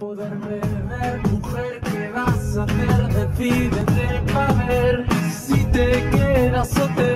poderme ver, mujer, ¿qué vas a hacer? Decídete para ver si te quedas o te